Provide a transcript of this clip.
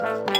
Bye.